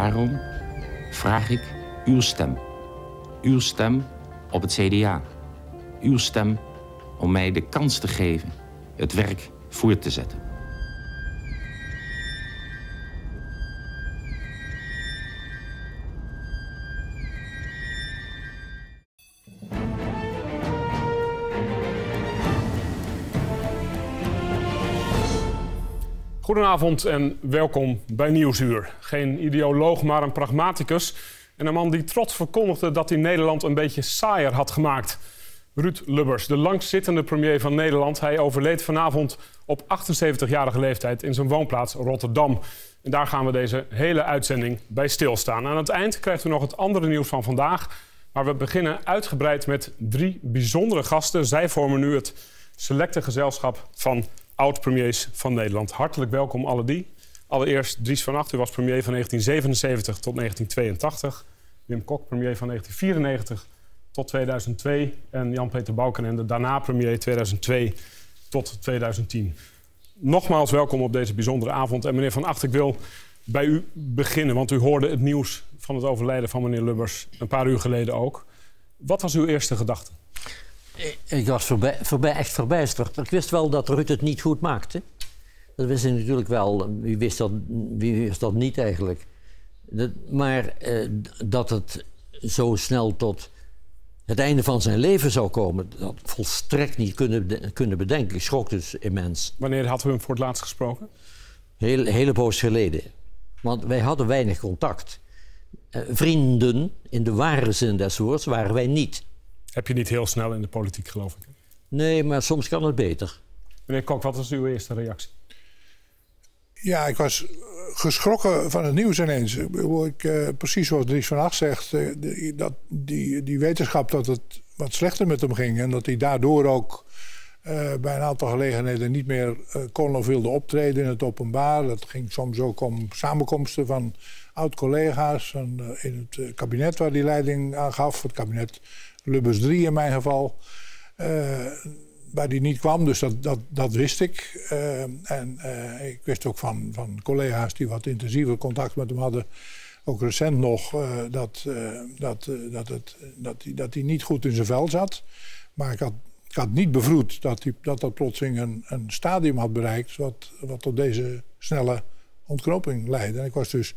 Daarom vraag ik uw stem. Uw stem op het CDA. Uw stem om mij de kans te geven het werk voort te zetten. Goedenavond en welkom bij Nieuwsuur. Geen ideoloog, maar een pragmaticus. En een man die trots verkondigde dat hij Nederland een beetje saaier had gemaakt. Ruud Lubbers, de langzittende premier van Nederland. Hij overleed vanavond op 78-jarige leeftijd in zijn woonplaats Rotterdam. En daar gaan we deze hele uitzending bij stilstaan. Aan het eind krijgt u nog het andere nieuws van vandaag. Maar we beginnen uitgebreid met drie bijzondere gasten. Zij vormen nu het selecte gezelschap van oud-premiers van Nederland. Hartelijk welkom alle die. Allereerst Dries van Acht, u was premier van 1977 tot 1982. Wim Kok, premier van 1994 tot 2002. En Jan-Peter Balkenende, daarna premier 2002 tot 2010. Nogmaals welkom op deze bijzondere avond. En meneer Van Acht, ik wil bij u beginnen. Want u hoorde het nieuws van het overlijden van meneer Lubbers een paar uur geleden ook. Wat was uw eerste gedachte? Ik was voorbij, voorbij, echt verbijsterd. Ik wist wel dat Rutte het niet goed maakte. Dat wist ik natuurlijk wel. Wie wist dat, wie wist dat niet eigenlijk? Dat, maar eh, dat het zo snel tot het einde van zijn leven zou komen, dat volstrekt niet kunnen, kunnen bedenken. Ik schrok dus immens. Wanneer hadden we hem voor het laatst gesproken? Heel, hele poos geleden. Want wij hadden weinig contact. Uh, vrienden, in de ware zin des woords, waren wij niet. Heb je niet heel snel in de politiek, geloof ik? Nee, maar soms kan het beter. Meneer Kok, wat was uw eerste reactie? Ja, ik was geschrokken van het nieuws ineens. Ik, uh, precies zoals Dries van Acht zegt, uh, die, dat, die, die wetenschap dat het wat slechter met hem ging... en dat hij daardoor ook uh, bij een aantal gelegenheden niet meer kon of wilde optreden in het openbaar. Dat ging soms ook om samenkomsten van oud-collega's in het kabinet waar hij leiding aan gaf. Het kabinet Lubbers 3 in mijn geval waar die niet kwam. Dus dat, dat, dat wist ik. Uh, en uh, ik wist ook van, van collega's die wat intensiever contact met hem hadden. Ook recent nog uh, dat, dat, dat, het, dat, hij, dat hij niet goed in zijn vel zat. Maar ik had, ik had niet bevroed dat hij, dat, dat plotseling een, een stadium had bereikt. Wat, wat tot deze snelle ontknoping leidde. En ik was dus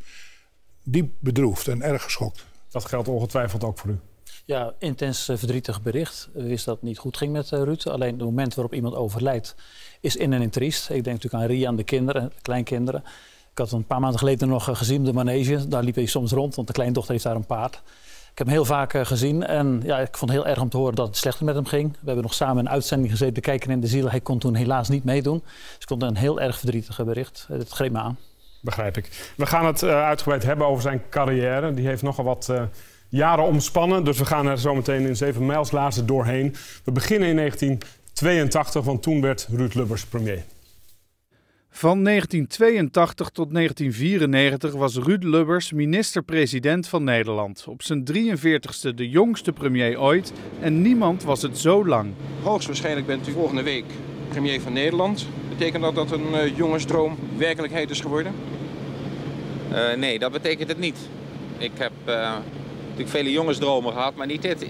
diep bedroefd en erg geschokt. Dat geldt ongetwijfeld ook voor u. Ja, intens uh, verdrietig bericht. We wisten dat het niet goed ging met uh, Ruud. Alleen het moment waarop iemand overlijdt is in en triest. Ik denk natuurlijk aan Ria, aan de kinderen, de kleinkinderen. Ik had een paar maanden geleden nog uh, gezien de manege. Daar liep hij soms rond, want de kleindochter heeft daar een paard. Ik heb hem heel vaak gezien en ja, ik vond het heel erg om te horen dat het slechter met hem ging. We hebben nog samen een uitzending gezeten, Kijken in de Ziel. Hij kon toen helaas niet meedoen. Dus ik vond een heel erg verdrietig bericht. Het greep me aan. Begrijp ik. We gaan het uitgebreid hebben over zijn carrière. Die heeft nogal wat jaren omspannen. Dus we gaan er zo meteen in zeven mijlslaarzen doorheen. We beginnen in 1982, want toen werd Ruud Lubbers premier. Van 1982 tot 1994 was Ruud Lubbers minister-president van Nederland. Op zijn 43ste de jongste premier ooit en niemand was het zo lang. Hoogstwaarschijnlijk bent u volgende week premier van Nederland. Betekent dat dat een uh, jongensdroom werkelijkheid is geworden? Uh, nee, dat betekent het niet. Ik heb uh, natuurlijk vele jongensdromen gehad, maar niet dit.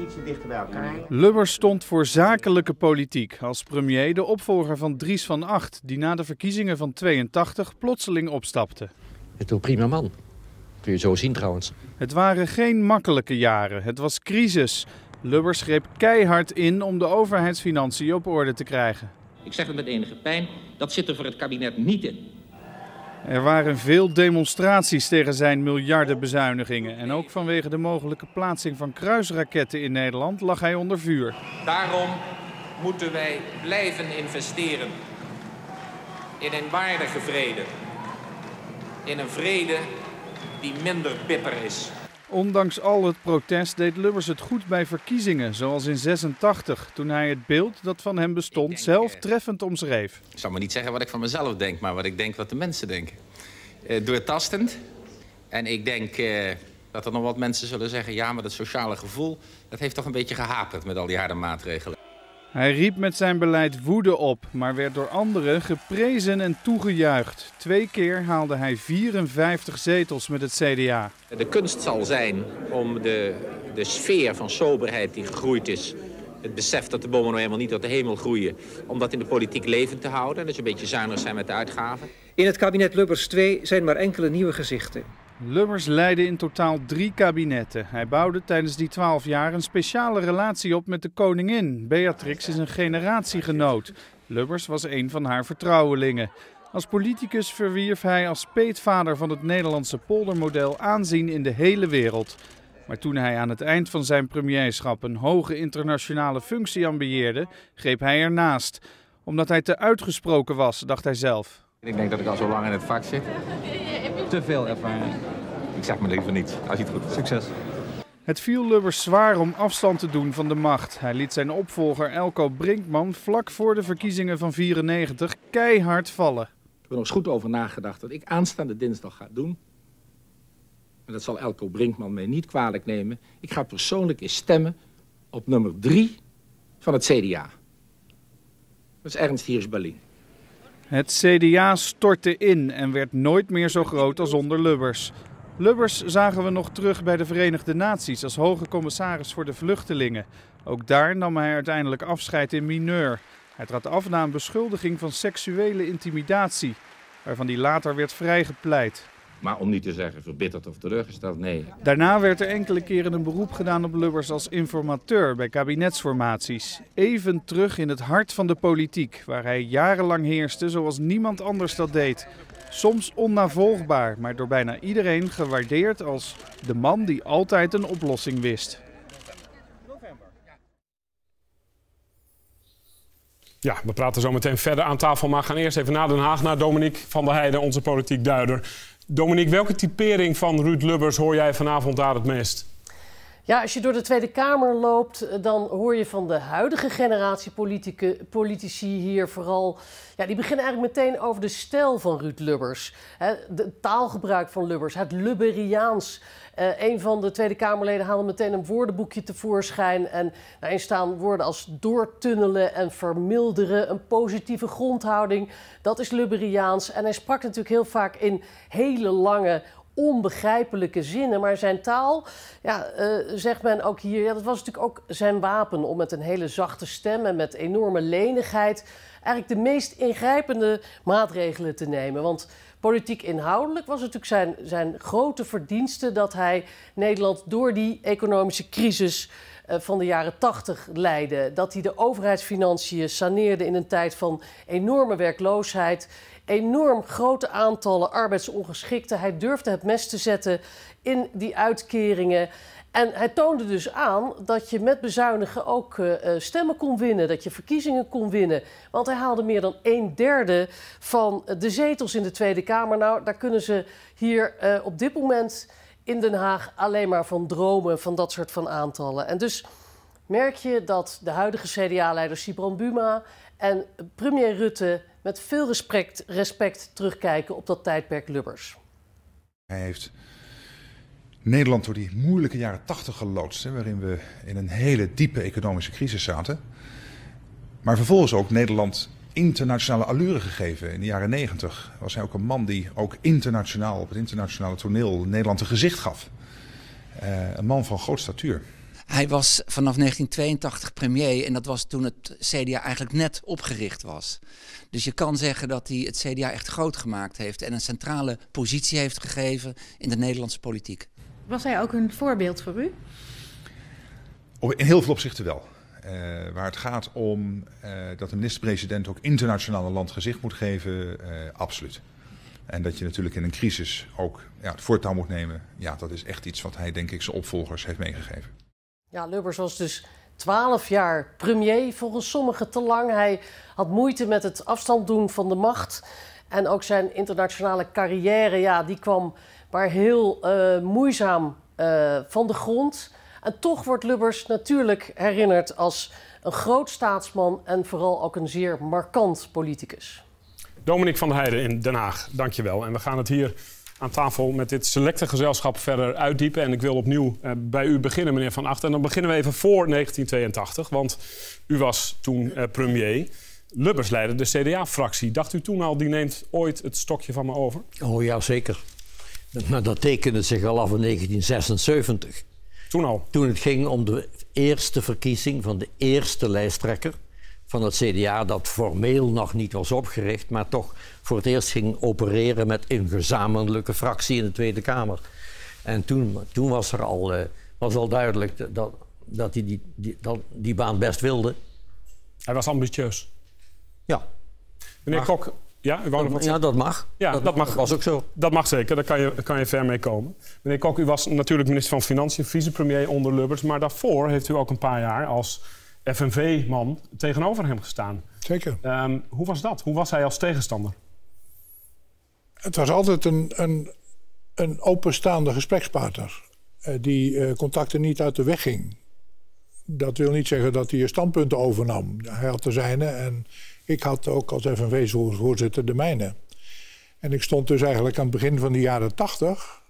Ietsje dichter bij elkaar. Lubbers stond voor zakelijke politiek als premier, de opvolger van Dries van Acht, die na de verkiezingen van 82 plotseling opstapte. Het een prima man. Kun je zo zien trouwens. Het waren geen makkelijke jaren. Het was crisis. Lubbers greep keihard in om de overheidsfinanciën op orde te krijgen. Ik zeg het met enige pijn, dat zit er voor het kabinet niet in. Er waren veel demonstraties tegen zijn miljardenbezuinigingen. En ook vanwege de mogelijke plaatsing van kruisraketten in Nederland lag hij onder vuur. Daarom moeten wij blijven investeren in een waardige vrede. In een vrede die minder bitter is. Ondanks al het protest deed Lubbers het goed bij verkiezingen, zoals in 86, toen hij het beeld dat van hem bestond denk, zelf treffend omschreef. Ik zal maar niet zeggen wat ik van mezelf denk, maar wat ik denk wat de mensen denken. Uh, doortastend. En ik denk uh, dat er nog wat mensen zullen zeggen... ja, maar dat sociale gevoel, dat heeft toch een beetje gehaperd met al die harde maatregelen. Hij riep met zijn beleid woede op, maar werd door anderen geprezen en toegejuicht. Twee keer haalde hij 54 zetels met het CDA. De kunst zal zijn om de, de sfeer van soberheid die gegroeid is... het besef dat de bomen nou helemaal niet tot de hemel groeien... om dat in de politiek levend te houden. Dus een beetje zuinig zijn met de uitgaven. In het kabinet Lubbers 2 zijn maar enkele nieuwe gezichten. Lubbers leidde in totaal drie kabinetten. Hij bouwde tijdens die twaalf jaar een speciale relatie op met de koningin. Beatrix is een generatiegenoot. Lubbers was een van haar vertrouwelingen. Als politicus verwierf hij als peetvader van het Nederlandse poldermodel aanzien in de hele wereld. Maar toen hij aan het eind van zijn premierschap een hoge internationale functie ambieerde, greep hij ernaast. Omdat hij te uitgesproken was, dacht hij zelf. Ik denk dat ik al zo lang in het vak zit. Te veel ervaring. Ik zeg me liever niet, als je het goed Succes. Het viel Lubbers zwaar om afstand te doen van de macht. Hij liet zijn opvolger Elko Brinkman vlak voor de verkiezingen van 94 keihard vallen. Ik heb er nog eens goed over nagedacht wat ik aanstaande dinsdag ga doen. En dat zal Elko Brinkman mij niet kwalijk nemen. Ik ga persoonlijk eens stemmen op nummer drie van het CDA. Dat is Ernst Hiers-Berlin. Het CDA stortte in en werd nooit meer zo groot als onder Lubbers. Lubbers zagen we nog terug bij de Verenigde Naties als hoge commissaris voor de vluchtelingen. Ook daar nam hij uiteindelijk afscheid in mineur. Hij trad af na een beschuldiging van seksuele intimidatie, waarvan hij later werd vrijgepleit. Maar om niet te zeggen verbitterd of teleurgesteld, nee. Daarna werd er enkele keren een beroep gedaan op Lubbers als informateur bij kabinetsformaties. Even terug in het hart van de politiek, waar hij jarenlang heerste zoals niemand anders dat deed. Soms onnavolgbaar, maar door bijna iedereen gewaardeerd als de man die altijd een oplossing wist. Ja, we praten zo meteen verder aan tafel, maar gaan eerst even naar Den Haag, naar Dominique van der Heijden, onze politiek duider. Dominique, welke typering van Ruud Lubbers hoor jij vanavond daar het meest? Ja, als je door de Tweede Kamer loopt, eh, dan hoor je van de huidige generatie politici hier vooral. Ja, die beginnen eigenlijk meteen over de stijl van Ruud Lubbers. Het taalgebruik van Lubbers, het Lubberiaans. Uh, een van de Tweede Kamerleden haalde meteen een woordenboekje tevoorschijn. En daarin staan woorden als doortunnelen en vermilderen, een positieve grondhouding. Dat is Lubberiaans. En hij sprak natuurlijk heel vaak in hele lange onbegrijpelijke zinnen. Maar zijn taal, ja, uh, zegt men ook hier, ja, dat was natuurlijk ook zijn wapen om met een hele zachte stem en met enorme lenigheid eigenlijk de meest ingrijpende maatregelen te nemen. Want politiek inhoudelijk was natuurlijk zijn, zijn grote verdienste dat hij Nederland door die economische crisis uh, van de jaren 80 leidde. Dat hij de overheidsfinanciën saneerde in een tijd van enorme werkloosheid enorm grote aantallen arbeidsongeschikten. Hij durfde het mes te zetten in die uitkeringen. En hij toonde dus aan dat je met bezuinigen ook uh, stemmen kon winnen, dat je verkiezingen kon winnen. Want hij haalde meer dan een derde van de zetels in de Tweede Kamer. Nou, daar kunnen ze hier uh, op dit moment in Den Haag alleen maar van dromen, van dat soort van aantallen. En dus merk je dat de huidige CDA-leider Sibran Buma en premier Rutte met veel respect, respect terugkijken op dat tijdperk Lubbers. Hij heeft Nederland door die moeilijke jaren tachtig geloodst, waarin we in een hele diepe economische crisis zaten. Maar vervolgens ook Nederland internationale allure gegeven. In de jaren negentig was hij ook een man die ook internationaal op het internationale toneel Nederland een gezicht gaf. Uh, een man van groot statuur. Hij was vanaf 1982 premier en dat was toen het CDA eigenlijk net opgericht was. Dus je kan zeggen dat hij het CDA echt groot gemaakt heeft en een centrale positie heeft gegeven in de Nederlandse politiek. Was hij ook een voorbeeld voor u? In heel veel opzichten wel. Uh, waar het gaat om uh, dat de minister-president ook internationaal een land gezicht moet geven, uh, absoluut. En dat je natuurlijk in een crisis ook ja, het voortouw moet nemen. Ja, dat is echt iets wat hij, denk ik, zijn opvolgers heeft meegegeven. Ja, Lubbers was dus 12 jaar premier, volgens sommigen te lang. Hij had moeite met het afstand doen van de macht. En ook zijn internationale carrière, ja, die kwam maar heel uh, moeizaam uh, van de grond. En toch wordt Lubbers natuurlijk herinnerd als een groot staatsman en vooral ook een zeer markant politicus. Dominique van der Heijden in Den Haag, dankjewel. En we gaan het hier aan tafel met dit selecte gezelschap verder uitdiepen. En ik wil opnieuw eh, bij u beginnen, meneer Van Acht. En dan beginnen we even voor 1982, want u was toen eh, premier. Lubbers leidde de CDA-fractie. Dacht u toen al, die neemt ooit het stokje van me over? Oh ja, zeker. Maar dat tekende zich al af in 1976. Toen al? Toen het ging om de eerste verkiezing van de eerste lijsttrekker van het CDA... dat formeel nog niet was opgericht, maar toch voor het eerst ging opereren... met een gezamenlijke fractie in de Tweede Kamer. En toen, toen was er al, uh, was al duidelijk dat, dat hij die, die, dat, die baan best wilde. Hij was ambitieus? Ja. Meneer Kok, ja, u wou nog wat ja, dat mag. Ja, dat, mag. Was ook zo. Dat mag zeker, daar kan je, kan je ver mee komen. Meneer Kok, u was natuurlijk minister van Financiën, vicepremier onder Lubbers. Maar daarvoor heeft u ook een paar jaar als FNV-man tegenover hem gestaan. Zeker. Um, hoe was dat? Hoe was hij als tegenstander? Het was altijd een, een, een openstaande gesprekspartner. Uh, die uh, contacten niet uit de weg ging. Dat wil niet zeggen dat hij standpunten overnam. Hij had de zijne en ik had ook als FNV-voorzitter de mijne. En ik stond dus eigenlijk aan het begin van de jaren tachtig,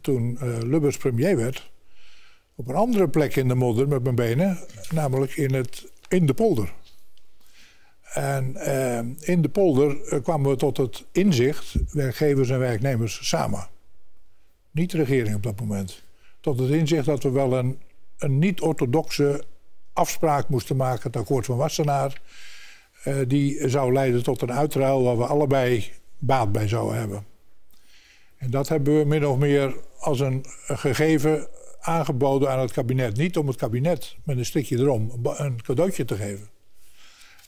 toen uh, Lubbers premier werd, op een andere plek in de modder met mijn benen, namelijk in, het, in de polder. En uh, in de polder uh, kwamen we tot het inzicht, werkgevers en werknemers samen. Niet regering op dat moment. Tot het inzicht dat we wel een, een niet-orthodoxe afspraak moesten maken, het akkoord van Wassenaar uh, die zou leiden tot een uitruil waar we allebei baat bij zouden hebben. En dat hebben we min of meer als een gegeven aangeboden aan het kabinet. Niet om het kabinet met een stukje erom een cadeautje te geven.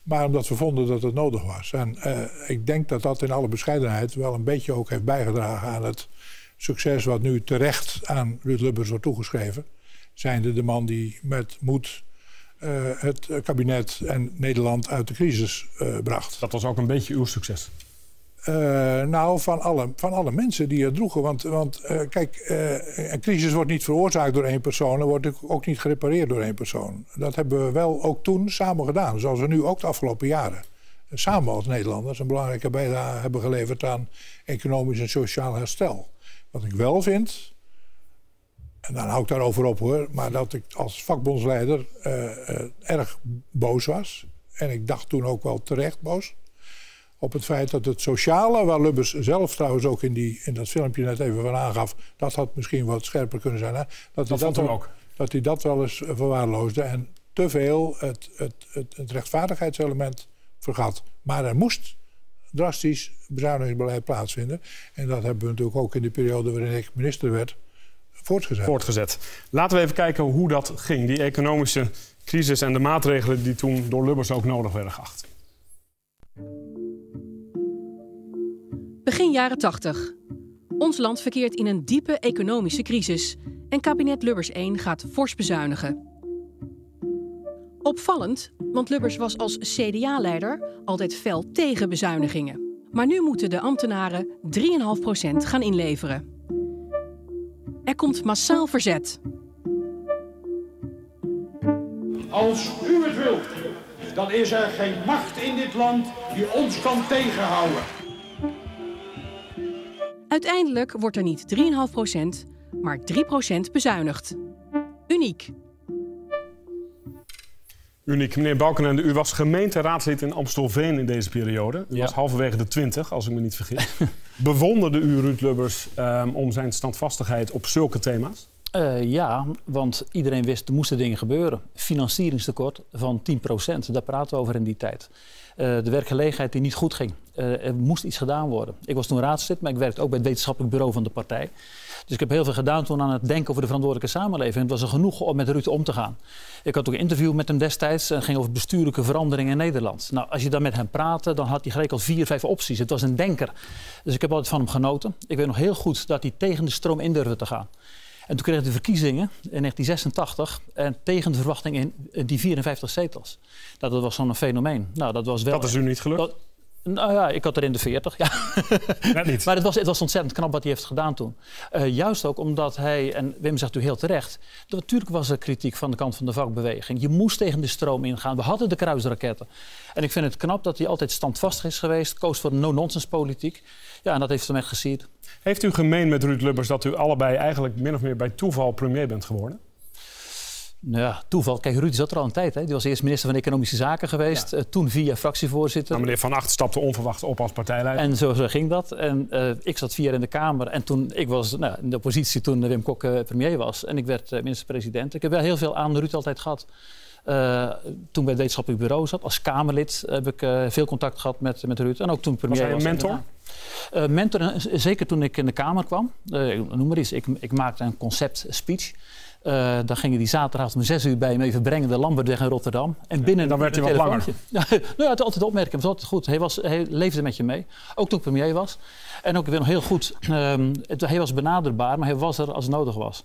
Maar omdat we vonden dat het nodig was. En uh, ik denk dat dat in alle bescheidenheid wel een beetje ook heeft bijgedragen aan het succes wat nu terecht aan Ruud Lubbers wordt toegeschreven. Zijnde de man die met moed uh, het kabinet en Nederland uit de crisis uh, bracht. Dat was ook een beetje uw succes? Uh, nou, van alle, van alle mensen die het droegen. Want, want kijk, een crisis wordt niet veroorzaakt door één persoon... en wordt ook niet gerepareerd door één persoon. Dat hebben we wel ook toen samen gedaan. Zoals we nu ook de afgelopen jaren. Samen als Nederlanders een belangrijke bijdrage hebben geleverd... aan economisch en sociaal herstel. Wat ik wel vind, en dan hou ik daarover op hoor. Maar dat ik als vakbondsleider erg boos was. En ik dacht toen ook wel terecht boos. Op het feit dat het sociale, waar Lubbers zelf trouwens ook in, die, in dat filmpje net even van aangaf. dat had misschien wat scherper kunnen zijn. Hè? Dat, dat hij dat, ook. dat hij dat wel eens verwaarloosde. En te veel het, het, het, het rechtvaardigheidselement vergat. Maar er moest drastisch bezuinigingsbeleid plaatsvinden. En dat hebben we natuurlijk ook in de periode waarin ik minister werd voortgezet. voortgezet. Laten we even kijken hoe dat ging. Die economische crisis en de maatregelen die toen door Lubbers ook nodig werden geacht. Begin jaren 80. Ons land verkeert in een diepe economische crisis. En kabinet Lubbers 1 gaat fors bezuinigen. Opvallend, want Lubbers was als CDA-leider altijd fel tegen bezuinigingen. Maar nu moeten de ambtenaren 3,5% gaan inleveren. Er komt massaal verzet. Als u het wilt, dan is er geen macht in dit land die ons kan tegenhouden. Uiteindelijk wordt er niet 3,5%, maar 3% bezuinigd. Uniek. Uniek. Meneer Balkenende, u was gemeenteraadslid in Amstelveen in deze periode. U Ja. was halverwege de twintig, als ik me niet vergis. Bewonderde u Ruud Lubbers ehm, om zijn standvastigheid op zulke thema's? Eh, ja, want iedereen wist er moesten dingen gebeuren. Financieringstekort van 10%, daar praten we over in die tijd. Eh, de werkgelegenheid die niet goed ging. Eh, er moest iets gedaan worden. Ik was toen raadslid, maar ik werkte ook bij het wetenschappelijk bureau van de partij. Dus ik heb heel veel gedaan toen aan het denken over de verantwoordelijke samenleving. Het was er genoeg om met Ruud om te gaan. Ik had ook een interview met hem destijds. en ging over bestuurlijke veranderingen in Nederland. Nou, als je dan met hem praatte, dan had hij gelijk al vier, vijf opties. Het was een denker. Dus ik heb altijd van hem genoten. Ik weet nog heel goed dat hij tegen de stroom in durfde te gaan. En toen kreeg hij de verkiezingen in 1986 en tegen de verwachting in in die 54 zetels. Nou, dat was zo'n fenomeen. Nou, dat was wel. Dat is u niet gelukt? Dat- nou ja, ik had er in de 40. Ja. Net niet. Maar het was, het was ontzettend knap wat hij heeft gedaan toen. Eh, juist ook omdat hij, en Wim zegt u heel terecht... dat natuurlijk was er kritiek van de kant van de vakbeweging. Je moest tegen de stroom ingaan. We hadden de kruisraketten. En ik vind het knap dat hij altijd standvastig is geweest. Koos voor een no-nonsense politiek. Ja, en dat heeft hem echt gesierd. Heeft u gemeen met Ruud Lubbers dat u allebei eigenlijk min of meer bij toeval premier bent geworden? Nou ja, toeval. Kijk, Ruud zat er al een tijd. Hè. Die was eerst minister van Economische Zaken geweest. Uh, toen via fractievoorzitter. Nou, meneer Van Acht stapte onverwacht op als partijleider. En zo, zo ging dat. En uh, ik zat vier jaar in de Kamer. En toen, ik was nou, in de oppositie toen Wim Kok uh, premier was. En ik werd minister-president. Ik heb wel heel veel aan Ruud altijd gehad. Toen bij het wetenschappelijk bureau zat, als Kamerlid, heb ik veel contact gehad met, met Ruud. En ook toen premier was. Hij een mentor? Was, mentor, zeker toen ik in de Kamer kwam. noem maar eens, ik, ik maakte een concept speech. Uh, dan gingen die zaterdag om zes uur bij hem even brengen de Lambertweg in Rotterdam. En binnen dan werd hij wat langer. nou ja, het altijd opmerken. Het was altijd goed. Hij, was, hij leefde met je mee. Ook toen ik premier was. En ook weer nog heel goed. Um, het, hij was benaderbaar, maar hij was er als het nodig was.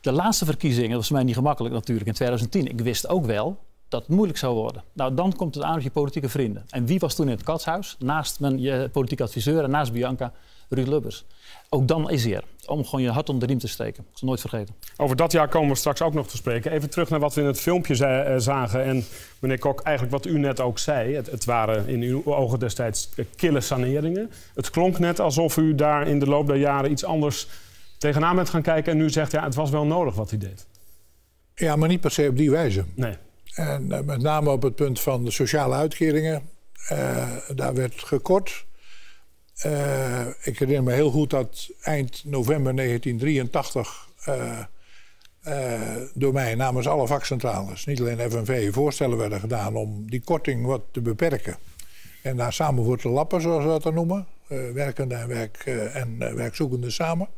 De laatste verkiezingen, dat was voor mij niet gemakkelijk natuurlijk in 2010. Ik wist ook wel dat het moeilijk zou worden. Nou, dan komt het aan op je politieke vrienden. En wie was toen in het katshuis? Naast mijn je politieke adviseur en naast Bianca, Ruud Lubbers. Ook dan is hij er. Om gewoon je hart onder de riem te steken. Dat is nooit vergeten. Over dat jaar komen we straks ook nog te spreken. Even terug naar wat we in het filmpje zei, uh, zagen. En meneer Kok, eigenlijk wat u net ook zei. Het, het, waren in uw ogen destijds kille saneringen. Het klonk net alsof u daar in de loop der jaren iets anders tegenaan bent gaan kijken. En nu zegt, ja, het was wel nodig wat hij deed. Ja, maar niet per se op die wijze. Nee. En uh, met name op het punt van de sociale uitkeringen. Uh, daar werd gekort. Uh, ik herinner me heel goed dat eind november 1983 uh, uh, door mij namens alle vakcentrales, niet alleen FNV, voorstellen werden gedaan om die korting wat te beperken. En daar samen voor te lappen, zoals we dat dan noemen. werkende en, werk, en werkzoekenden samen.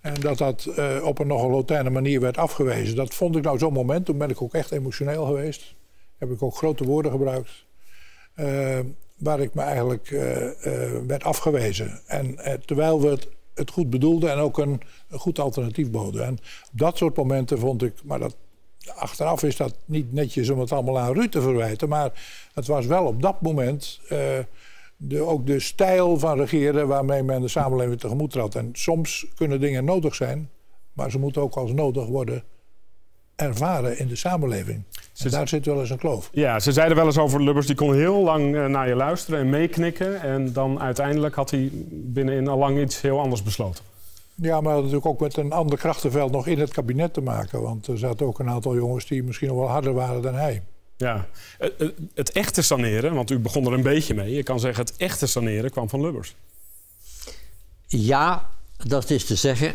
En dat dat op een nogal Latijnse manier werd afgewezen. Dat vond ik nou zo'n moment. Toen ben ik ook echt emotioneel geweest. Heb ik ook grote woorden gebruikt waar ik me eigenlijk uh, uh, werd afgewezen. En uh, terwijl we het, het, goed bedoelden en ook een, een, goed alternatief boden. En op dat soort momenten vond ik, maar dat, achteraf is dat niet netjes om het allemaal aan Ruud te verwijten, maar het was wel op dat moment de, ook de stijl van regeren waarmee men de samenleving tegemoet trad. En soms kunnen dingen nodig zijn, maar ze moeten ook als nodig worden ervaren in de samenleving. En daar zit wel eens een kloof. Ja, ze zeiden wel eens over Lubbers, die kon heel lang uh, naar je luisteren en meeknikken. En dan uiteindelijk had hij binnenin al lang iets heel anders besloten. Ja, maar dat had natuurlijk ook met een ander krachtenveld nog in het kabinet te maken. Want er zaten ook een aantal jongens die misschien nog wel harder waren dan hij. Ja, het, het echte saneren, want u begon er een beetje mee. Je kan zeggen, het echte saneren kwam van Lubbers. Ja, dat is te zeggen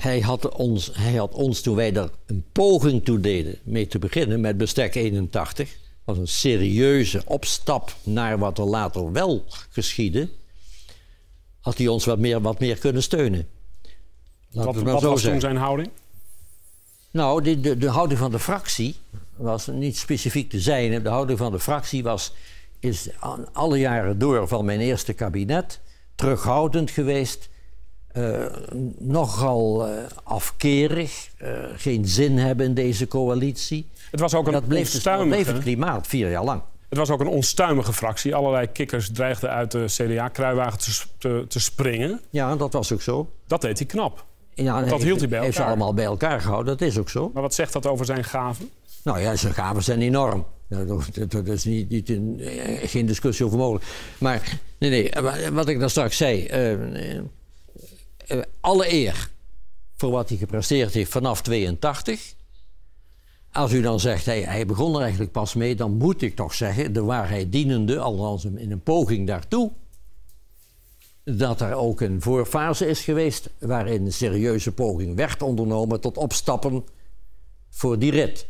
hij had, ons, hij had ons, toen wij er een poging toe deden mee te beginnen met bestek 81, was een serieuze opstap naar wat er later wel geschiedde, had hij ons wat meer, wat meer kunnen steunen. Laten wat, wat was toen zijn houding? Nou, de, de, de, houding van de fractie was niet specifiek de zijne. De houding van de fractie was, is alle jaren door van mijn eerste kabinet terughoudend geweest uh, nogal uh, afkerig, uh, geen zin hebben in deze coalitie. Het was ook een dat bleef, onstuimige... Dus, dat bleef het klimaat vier jaar lang. Het was ook een onstuimige fractie. Allerlei kikkers dreigden uit de CDA-kruiwagen te, te, te, springen. Ja, dat was ook zo. Dat deed hij knap. Ja, dat hield hij bij elkaar. heeft ze allemaal bij elkaar gehouden, dat is ook zo. Maar wat zegt dat over zijn gaven? Nou ja, zijn gaven zijn enorm. Dat is niet, niet een, geen discussie over mogelijk. Maar nee, nee, wat ik dan straks zei uh, alle eer voor wat hij gepresteerd heeft vanaf 82. Als u dan zegt, hij, hij begon er eigenlijk pas mee, dan moet ik toch zeggen, de waarheid dienende, althans in een poging daartoe, dat er ook een voorfase is geweest waarin een serieuze poging werd ondernomen tot opstappen voor die rit.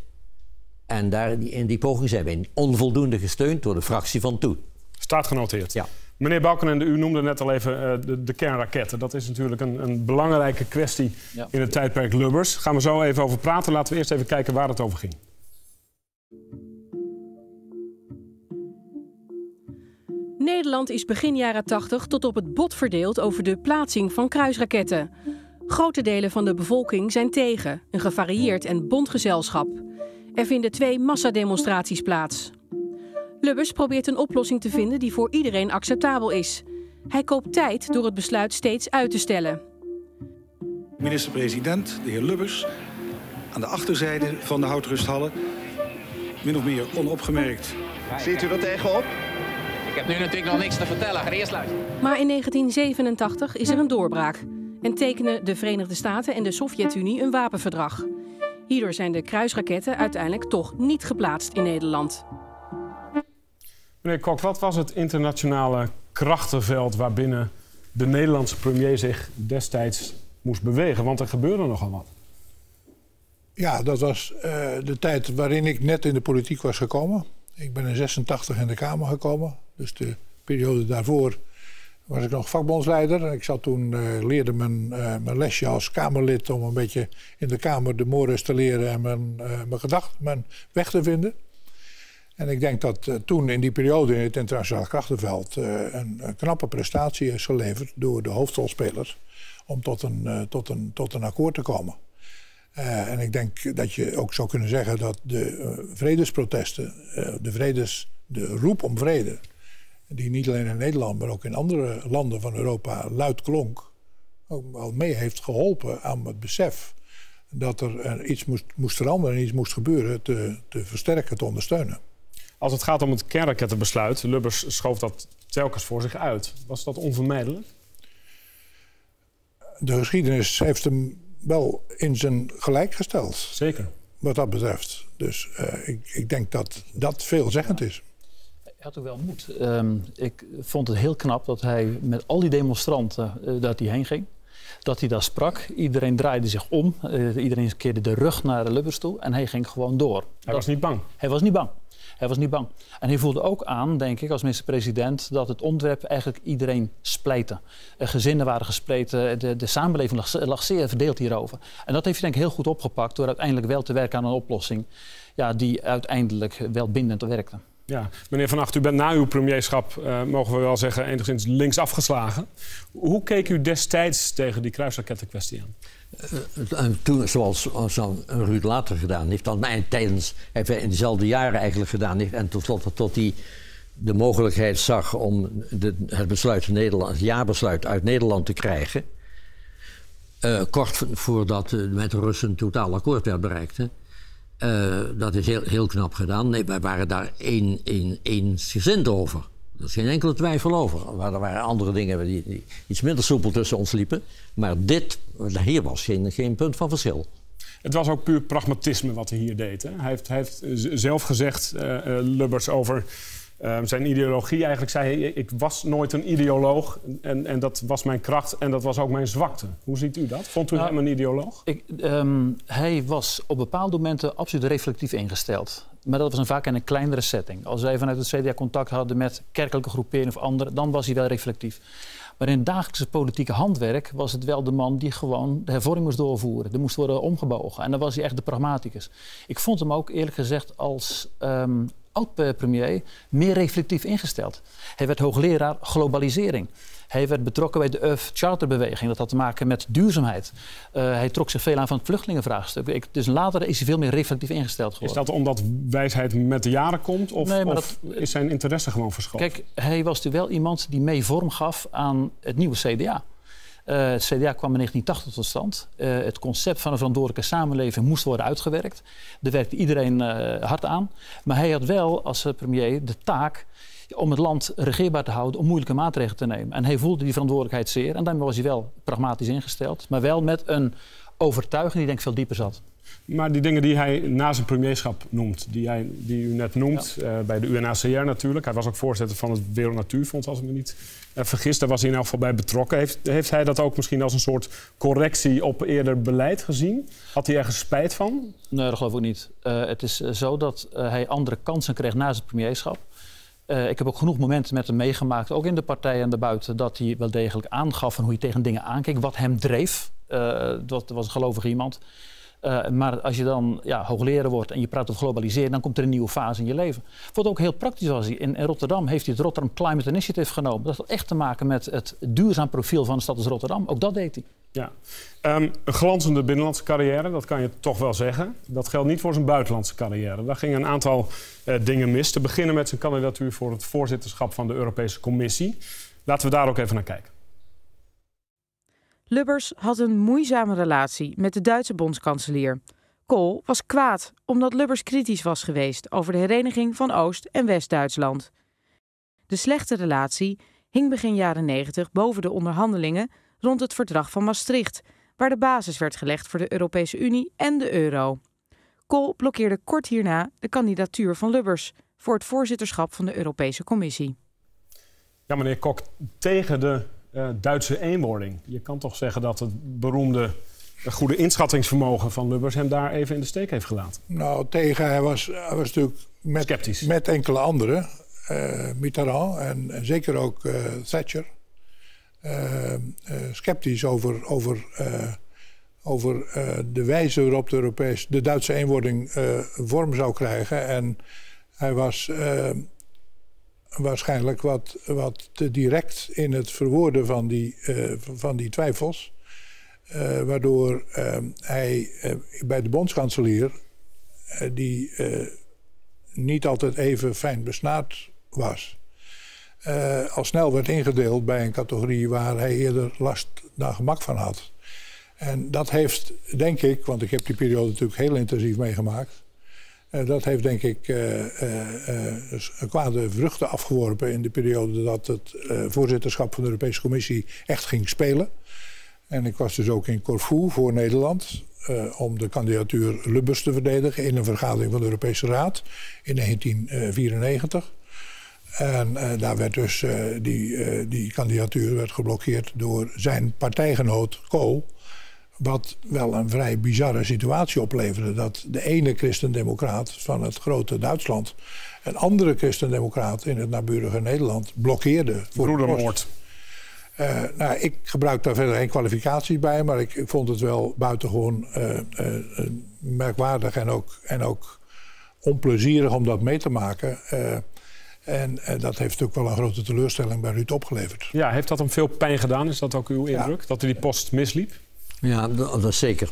En daar, in die poging zijn we onvoldoende gesteund door de fractie van toen. Staat genoteerd. Ja. Meneer Balkenende, u noemde net al even uh, de, de, kernraketten. Dat is natuurlijk een, een belangrijke kwestie ja. in het tijdperk Lubbers. Gaan we zo even over praten. Laten we eerst even kijken waar het over ging. Nederland is begin jaren 80 tot op het bot verdeeld over de plaatsing van kruisraketten. Grote delen van de bevolking zijn tegen, een gevarieerd en bondgezelschap. Er vinden twee massademonstraties plaats. Lubbers probeert een oplossing te vinden die voor iedereen acceptabel is. Hij koopt tijd door het besluit steeds uit te stellen. Minister-president, de heer Lubbers, aan de achterzijde van de houtrusthallen, min of meer onopgemerkt. Ziet u er tegenop? Ik heb nu natuurlijk nog niks te vertellen. Ga eerst luisteren. Maar in 1987 is er een doorbraak en tekenen de Verenigde Staten en de Sovjet-Unie een wapenverdrag. Hierdoor zijn de kruisraketten uiteindelijk toch niet geplaatst in Nederland. Meneer Kok, wat was het internationale krachtenveld waarbinnen de Nederlandse premier zich destijds moest bewegen? Want er gebeurde nogal wat. Ja, dat was uh, de tijd waarin ik net in de politiek was gekomen. Ik ben in 86 in de Kamer gekomen. Dus de periode daarvoor was ik nog vakbondsleider. Ik zat toen, uh, leerde mijn, uh, mijn lesje als Kamerlid om een beetje in de Kamer de mores te leren en mijn, mijn mijn weg te vinden. En ik denk dat uh, toen in die periode in het internationaal krachtenveld uh, een, knappe prestatie is geleverd door de hoofdrolspelers om tot een, uh, tot een, tot een akkoord te komen. en ik denk dat je ook zou kunnen zeggen dat de vredesprotesten, de, vredes, de roep om vrede, die niet alleen in Nederland, maar ook in andere landen van Europa luid klonk, ook al mee heeft geholpen aan het besef dat er iets moest, moest veranderen en iets moest gebeuren te, te versterken, te ondersteunen. Als het gaat om het kernrakettenbesluit, Lubbers schoof dat telkens voor zich uit. Was dat onvermijdelijk? De geschiedenis heeft hem wel in zijn gelijk gesteld. Zeker. Wat dat betreft. Dus uh, ik, ik, denk dat dat veelzeggend is. Hij had ook wel moed. Um, ik vond het heel knap dat hij met al die demonstranten uh, dat hij heen ging. Dat hij daar sprak. Iedereen draaide zich om. Uh, iedereen keerde de rug naar de Lubbers toe. En hij ging gewoon door. Hij dat, was niet bang? Hij was niet bang. Hij was niet bang. En hij voelde ook aan, denk ik, als minister-president, dat het onderwerp eigenlijk iedereen splijtte. gezinnen waren gespleten, de, de samenleving lag, zeer verdeeld hierover. En dat heeft hij denk ik heel goed opgepakt door uiteindelijk wel te werken aan een oplossing ja, die uiteindelijk wel bindend werkte. Ja, meneer Van Acht, u bent na uw premierschap, uh, mogen we wel zeggen, enigszins links afgeslagen. Hoe keek u destijds tegen die kruisrakettenkwestie aan? Uh, toen, zoals, zoals Ruud later gedaan heeft, dan tijdens, heeft hij in dezelfde jaren eigenlijk gedaan heeft. En tot slot tot hij de mogelijkheid zag om de, het, besluit Nederland, jaarbesluit uit Nederland te krijgen. Kort voordat met de Russen totaal akkoord werd bereikt. Hè. Dat is heel, heel knap gedaan. Nee, wij waren daar één, één, eensgezind over. Er is geen enkele twijfel over. Er waren andere dingen die, die, iets minder soepel tussen ons liepen. Maar dit, hier was geen, punt van verschil. Het was ook puur pragmatisme wat hij hier deed. Hè? Hij, heeft, heeft zelf gezegd, uh, uh, Lubbers, over uh, zijn ideologie. Eigenlijk zei hij, ik was nooit een ideoloog. En, en dat was mijn kracht en dat was ook mijn zwakte. Hoe ziet u dat? Vond u nou, hem een ideoloog? Ik, um, hij was op bepaalde momenten absoluut reflectief ingesteld. Maar dat was een vaak in een kleinere setting. Als wij vanuit het CDA contact hadden met kerkelijke groeperingen of anderen... dan was hij wel reflectief. Maar in het dagelijkse politieke handwerk was het wel de man die gewoon de hervorming moest doorvoeren. Er moest worden omgebogen. En dan was hij echt de pragmaticus. Ik vond hem ook eerlijk gezegd als um, oud-premier meer reflectief ingesteld. Hij werd hoogleraar globalisering. Hij werd betrokken bij de Earth Charter-beweging. Dat had te maken met duurzaamheid. Uh, hij trok zich veel aan van het vluchtelingenvraagstuk. Ik, dus later is hij veel meer reflectief ingesteld geworden. Is dat omdat wijsheid met de jaren komt? Of, nee, of dat, is zijn interesse gewoon verschoven? Kijk, hij was natuurlijk wel iemand die mee vorm gaf aan het nieuwe CDA. Uh, het CDA kwam in 1980 tot stand. Uh, het concept van een verantwoordelijke samenleving moest worden uitgewerkt. Daar werkte iedereen uh, hard aan. Maar hij had wel als premier de taak om het land regeerbaar te houden, om moeilijke maatregelen te nemen. En hij voelde die verantwoordelijkheid zeer. En daarmee was hij wel pragmatisch ingesteld. Maar wel met een overtuiging die denk ik veel dieper zat. Maar die dingen die hij na zijn premierschap noemt, die, hij, die u net noemt, ja. bij de UNHCR natuurlijk. Hij was ook voorzitter van het Wereld Natuurfonds, als ik me niet uh, vergis. Daar was hij in elk geval bij betrokken. Heeft, heeft hij dat ook misschien als een soort correctie op eerder beleid gezien? Had hij ergens spijt van? Nee, dat geloof ik niet. Uh, het is zo dat hij andere kansen kreeg na zijn premierschap. Ik heb ook genoeg momenten met hem meegemaakt, ook in de partij en daarbuiten, dat hij wel degelijk aangaf van hoe hij tegen dingen aankeek, wat hem dreef. Dat was een gelovig iemand. Uh, maar als je dan ja, hoogleraar wordt en je praat over globaliseren, dan komt er een nieuwe fase in je leven. Wat ook heel praktisch was, in, in Rotterdam heeft hij het Rotterdam Climate Initiative genomen. Dat had echt te maken met het duurzaam profiel van de stad als Rotterdam. Ook dat deed hij. Ja. Um, een glanzende binnenlandse carrière, dat kan je toch wel zeggen. Dat geldt niet voor zijn buitenlandse carrière. Daar gingen een aantal uh, dingen mis. Te beginnen met zijn kandidatuur voor het voorzitterschap van de Europese Commissie. Laten we daar ook even naar kijken. Lubbers had een moeizame relatie met de Duitse bondskanselier. Kool was kwaad omdat Lubbers kritisch was geweest over de hereniging van Oost- en West-Duitsland. De slechte relatie hing begin jaren 90 boven de onderhandelingen rond het verdrag van Maastricht, waar de basis werd gelegd voor de Europese Unie en de euro. Kool blokkeerde kort hierna de kandidatuur van Lubbers voor het voorzitterschap van de Europese Commissie. Ja, meneer Kok, tegen de uh, Duitse eenwording. Je kan toch zeggen dat het beroemde het goede inschattingsvermogen van Lubbers hem daar even in de steek heeft gelaten. Nou, tegen. Hij was, hij was natuurlijk met, met enkele anderen. Uh, Mitterrand en, en, zeker ook uh, Thatcher. Uh, sceptisch over, over, over de wijze waarop de, de Duitse eenwording vorm zou krijgen. En hij was waarschijnlijk wat, wat te direct in het verwoorden van die, van die twijfels. Uh, waardoor uh, hij uh, bij de bondskanselier, die niet altijd even fijn besnaard was, al snel werd ingedeeld bij een categorie waar hij eerder last dan gemak van had. En dat heeft, denk ik, want ik heb die periode natuurlijk heel intensief meegemaakt. Dat heeft denk ik een kwade vruchten afgeworpen in de periode dat het voorzitterschap van de Europese Commissie echt ging spelen. En ik was dus ook in Corfu voor Nederland. Om de kandidatuur Lubbers te verdedigen in een vergadering van de Europese Raad in 1994. En daar werd dus die, die kandidatuur werd geblokkeerd door zijn partijgenoot Kool. Wat wel een vrij bizarre situatie opleverde. Dat de ene christendemocraat van het grote Duitsland een andere christendemocraat in het naburige Nederland blokkeerde. Voor Broedermoord. Uh, nou, ik gebruik daar verder geen kwalificaties bij, maar ik, ik vond het wel buitengewoon uh, uh, merkwaardig en ook, en ook onplezierig om dat mee te maken. en dat heeft natuurlijk wel een grote teleurstelling bij Ruud opgeleverd. Ja, heeft dat hem veel pijn gedaan? Is dat ook uw indruk? Ja. Dat hij die post misliep? Ja, dat, is zeker.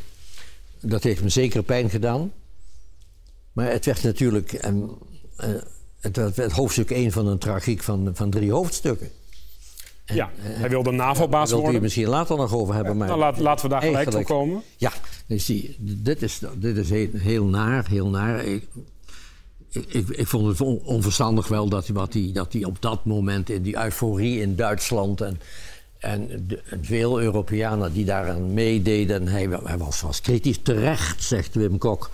Dat heeft hem zeker pijn gedaan. Maar het werd natuurlijk um, het werd hoofdstuk 1 van een tragiek van, van drie hoofdstukken. En, ja, hij wilde NAVO-baas worden. Daar wil misschien later nog over hebben. Ja, maar nou, laat, laten we daar gelijk toe komen. Ja, dus die, dit is, dit is heel, heel naar, heel naar. Ik, ik, ik, vond het on, onverstandig wel dat hij dat die, dat die op dat moment in die euforie in Duitsland en, en, veel Europeanen die daaraan meededen. Hij, hij was, was kritisch terecht, zegt Wim Kok.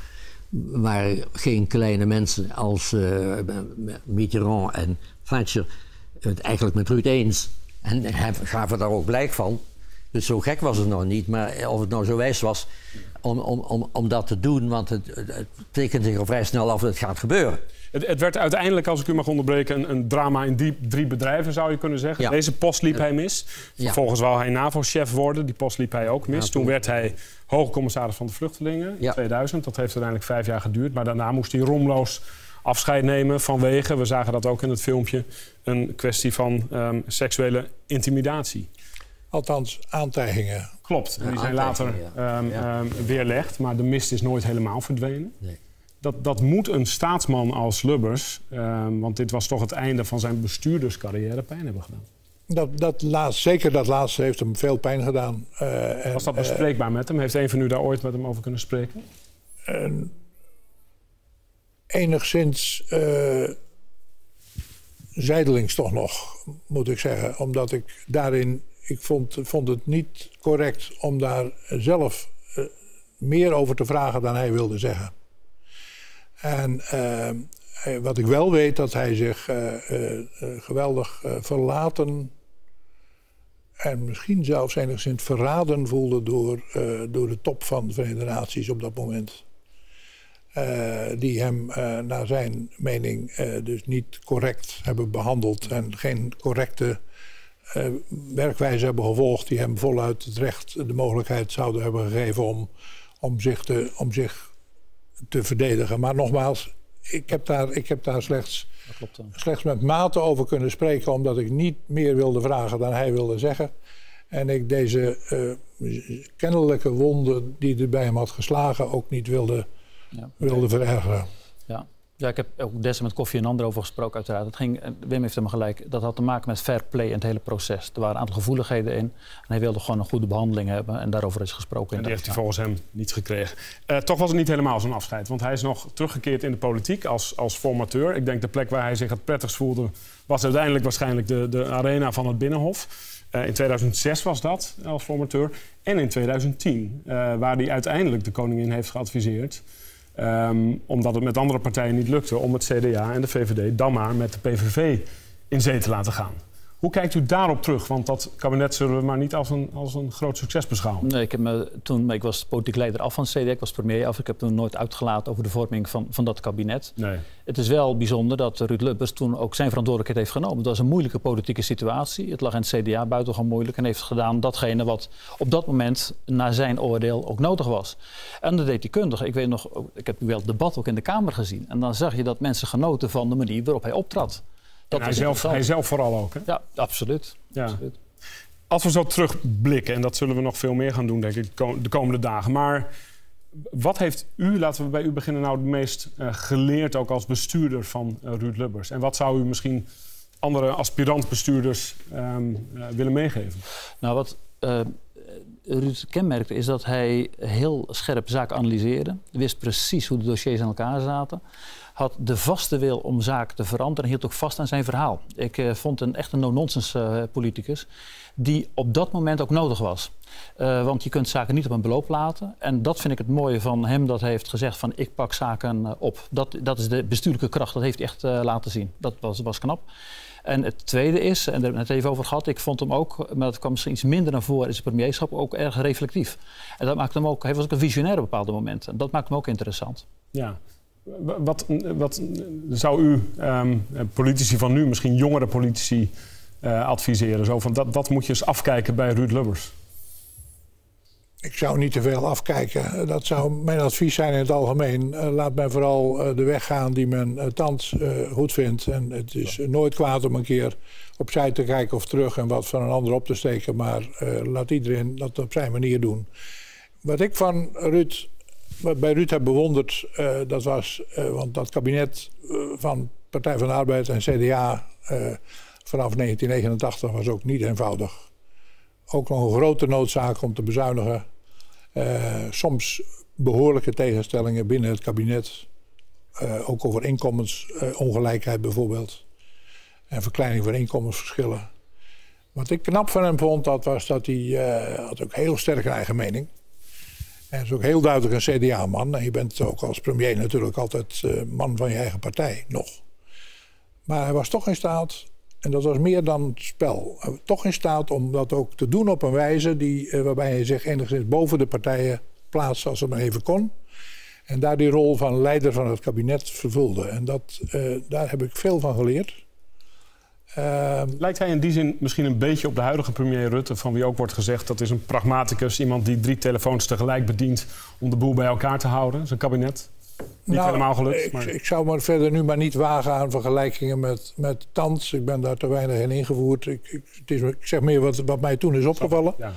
waren geen kleine mensen als uh, Mitterrand en Thatcher het eigenlijk met Ruud eens. En er daar ook blijk van. Dus zo gek was het nog niet. Maar of het nou zo wijs was om, om, om, om dat te doen, want het, het tekent zich al vrij snel af dat het gaat gebeuren. Het, het, werd uiteindelijk, als ik u mag onderbreken, een, een drama in die, drie bedrijven, zou je kunnen zeggen. Ja. Deze post liep hij mis. Vervolgens wou hij NAVO-chef worden. Die post liep hij ook mis. Ja, toen werd hij hoge commissaris van de vluchtelingen in 2000. Dat heeft uiteindelijk vijf jaar geduurd. Maar daarna moest hij romloos afscheid nemen vanwege, we zagen dat ook in het filmpje, een kwestie van um, seksuele intimidatie. Althans, aantijgingen. Klopt, en die zijn later ja. um, ja. um, weerlegd, maar de mist is nooit helemaal verdwenen. Nee. Dat, dat moet een staatsman als Lubbers, want dit was toch het einde van zijn bestuurderscarrière, pijn hebben gedaan. Dat, dat laatste, zeker dat laatste heeft hem veel pijn gedaan. Uh, was dat bespreekbaar uh, met hem? Heeft een van u daar ooit met hem over kunnen spreken? Enigszins uh, zijdelings toch nog, moet ik zeggen. Omdat ik daarin, ik vond, vond het niet correct om daar zelf uh, meer over te vragen dan hij wilde zeggen. En uh, wat ik wel weet, dat hij zich geweldig verlaten en misschien zelfs enigszins verraden voelde door, door de top van de Verenigde Naties op dat moment. Die hem naar zijn mening dus niet correct hebben behandeld en geen correcte werkwijze hebben gevolgd die hem voluit het recht, de mogelijkheid zouden hebben gegeven om, om, zich, te, om zich te verdedigen. Maar nogmaals, ik heb daar, ik heb daar slechts, klopt, slechts met mate over kunnen spreken, omdat ik niet meer wilde vragen dan hij wilde zeggen. En ik deze kennelijke wonden die er bij hem had geslagen ook niet wilde ja. wilde verergeren. Ja. Ik heb ook des met Koffie en ander over gesproken, uiteraard. Ging, Wim heeft hem gelijk. Dat had te maken met fair play in het hele proces. Er waren een aantal gevoeligheden in. En hij wilde gewoon een goede behandeling hebben. En daarover is gesproken. En die heeft hij volgens hem niet gekregen. Uh, toch was het niet helemaal zo'n afscheid. Want hij is nog teruggekeerd in de politiek als, als formateur. Ik denk de plek waar hij zich het prettigst voelde... was uiteindelijk waarschijnlijk de, de arena van het Binnenhof. Uh, in 2006 was dat als formateur. En in 2010, uh, waar hij uiteindelijk de koningin heeft geadviseerd... Um, omdat het met andere partijen niet lukte om het CDA en de VVD dan maar met de PVV in zee te laten gaan. Hoe kijkt u daarop terug? Want dat kabinet zullen we maar niet als een, als een groot succes beschouwen. Nee, ik, heb me toen, ik was politiek leider af van CDA, ik was premier af. Ik heb toen nooit uitgelaten over de vorming van, van dat kabinet. Nee. Het is wel bijzonder dat Ruud Lubbers toen ook zijn verantwoordelijkheid heeft genomen. Het was een moeilijke politieke situatie. Het lag in het CDA buitengewoon moeilijk en heeft gedaan datgene wat op dat moment naar zijn oordeel ook nodig was. En dat deed hij kundig. Ik weet nog, ik heb wel het debat ook in de Kamer gezien. En dan zag je dat mensen genoten van de manier waarop hij optrad. Dat hij, zelf, hij zelf vooral ook, hè? Ja, absoluut. Ja. absoluut. Als we zo terugblikken, en dat zullen we nog veel meer gaan doen, denk ik, de komende dagen. Maar wat heeft u, laten we bij u beginnen, nou het meest uh, geleerd, ook als bestuurder van uh, Ruud Lubbers? En wat zou u misschien andere aspirant-bestuurders um, uh, willen meegeven? Nou, wat Ruud kenmerkte, is dat hij heel scherp zaken analyseerde. Wist precies hoe de dossiers aan elkaar zaten had de vaste wil om zaken te veranderen en hield ook vast aan zijn verhaal. Ik uh, vond een echt een no-nonsense uh, politicus die op dat moment ook nodig was. Uh, want je kunt zaken niet op een beloop laten. En dat vind ik het mooie van hem dat hij heeft gezegd van ik pak zaken op. Dat, dat is de bestuurlijke kracht, dat heeft hij echt laten zien. Dat was, was knap. En het tweede is, en daar hebben we het even over gehad, ik vond hem ook, maar dat kwam misschien iets minder naar voren in zijn premierschap, ook erg reflectief. En dat maakte hem ook, hij was ook een visionair op bepaalde momenten. En dat maakt hem ook interessant. Ja, wat, wat zou u um, politici van nu, misschien jongere politici, uh, adviseren? Zo van dat, dat moet je eens afkijken bij Ruud Lubbers. Ik zou niet te veel afkijken. Dat zou mijn advies zijn in het algemeen. Uh, laat men vooral uh, de weg gaan die men thans goed vindt. En het is nooit kwaad om een keer opzij te kijken of terug en wat van een ander op te steken. Maar laat iedereen dat op zijn manier doen. Wat ik van Ruud wat bij Ruud heb bewonderd, uh, dat was, uh, want dat kabinet uh, van Partij van de Arbeid en CDA vanaf 1989 was ook niet eenvoudig. Ook nog een grote noodzaak om te bezuinigen. soms behoorlijke tegenstellingen binnen het kabinet. ook over inkomensongelijkheid bijvoorbeeld. En verkleining van inkomensverschillen. Wat ik knap van hem vond, dat was dat hij had ook heel sterk een eigen mening hij is ook heel duidelijk een CDA-man. Je bent ook als premier natuurlijk altijd uh, man van je eigen partij, nog. Maar hij was toch in staat, en dat was meer dan spel, toch in staat om dat ook te doen op een wijze die, uh, waarbij hij zich enigszins boven de partijen plaatste als het maar even kon. En daar die rol van leider van het kabinet vervulde. En dat, uh, daar heb ik veel van geleerd. Uh, Lijkt hij in die zin misschien een beetje op de huidige premier Rutte, van wie ook wordt gezegd dat is een pragmaticus, iemand die drie telefoons tegelijk bedient om de boel bij elkaar te houden, zijn kabinet? Niet nou, helemaal gelukt. Ik, maar... ik, zou me verder nu maar niet wagen aan vergelijkingen met, met Thans. Ik ben daar te weinig in ingevoerd. Ik, ik, het is, ik zeg meer wat, wat mij toen is opgevallen. Ja.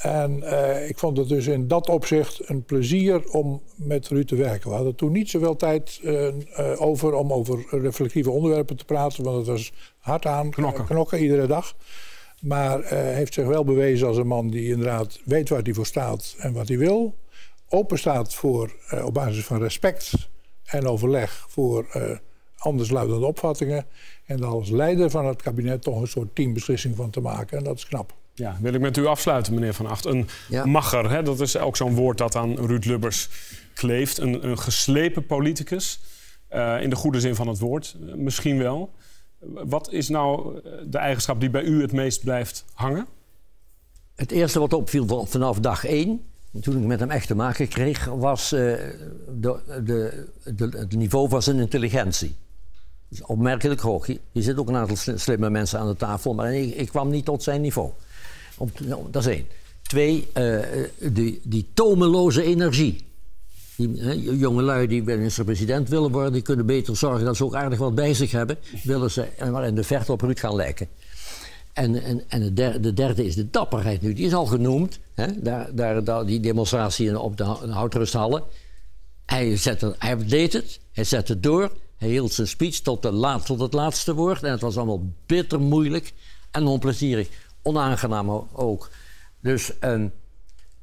En uh, ik vond het dus in dat opzicht een plezier om met Ruud te werken. We hadden toen niet zoveel tijd uh, uh, over om over reflectieve onderwerpen te praten, want het was hard aan knokken, knokken iedere dag. Maar hij heeft zich wel bewezen als een man die inderdaad weet waar hij voor staat en wat hij wil. Open staat voor, op basis van respect en overleg voor andersluidende opvattingen. En daar als leider van het kabinet toch een soort teambeslissing van te maken. En dat is knap. Ja, wil ik met u afsluiten, meneer Van Acht. Een ja. magger, hè, dat is ook zo'n woord dat aan Ruud Lubbers kleeft. Een, een geslepen politicus, uh, in de goede zin van het woord, uh, misschien wel. Wat is nou de eigenschap die bij u het meest blijft hangen? Het eerste wat opviel vanaf dag één, toen ik met hem echt te maken kreeg, was uh, de, de, de, het niveau van zijn intelligentie. is opmerkelijk hoog. Hier zitten ook een aantal slimme mensen aan de tafel, maar ik, ik kwam niet tot zijn niveau. Nou, dat is één. Twee, uh, die, die tomeloze energie. Die jongelui die minister-president willen worden, die kunnen beter zorgen dat ze ook aardig wat bij zich hebben. Willen ze maar in de verte op Ruud gaan lijken. En, en, en de, derde, de, derde, is de dapperheid nu. Die is al genoemd. Hè? Daar, daar, die demonstratie op de, de houtrusthallen. Hij, hij deed het, hij zette het door. Hij hield zijn speech tot, de la, tot het laatste woord. En het was allemaal bitter moeilijk en onplezierig. Onaangenaam ook. Dus uh,